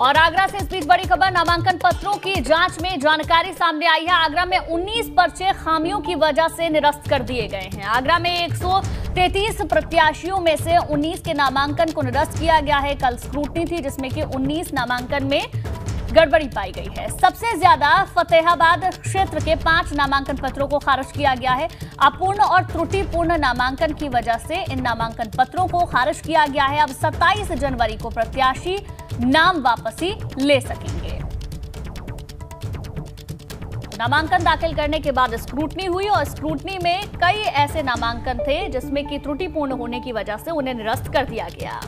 और आगरा से इस बीच बड़ी खबर, नामांकन पत्रों की जाँच में जानकारी सामने आई है। आगरा में 19 पर्चे खामियों की वजह से निरस्त कर दिए गए हैं। आगरा में 133 प्रत्याशियों में से 19 के नामांकन को निरस्त किया गया है। कल स्क्रूटनी थी, जिसमें कि 19 नामांकन में गड़बड़ी पाई गई है। सबसे ज़्यादा फतेहाबाद क्षेत्र के पाँच नामांकन पत्रों को खारिज किया गया है। अपूर्ण और त्रुटिपूर्ण नामांकन की वजह से इन नामांकन पत्रों को खारिज किया गया है। अब 27 जनवरी को प्रत्याशी नाम वापसी ले सकेंगे। नामांकन दाखिल करने के बाद स्क्रूटनी हुई और स्क्रूटनी में कई ऐसे नामांकन थे जिसमें कि त्रुटिपूर्ण होने की वजह से उन्हें निरस्त कर दिया गया।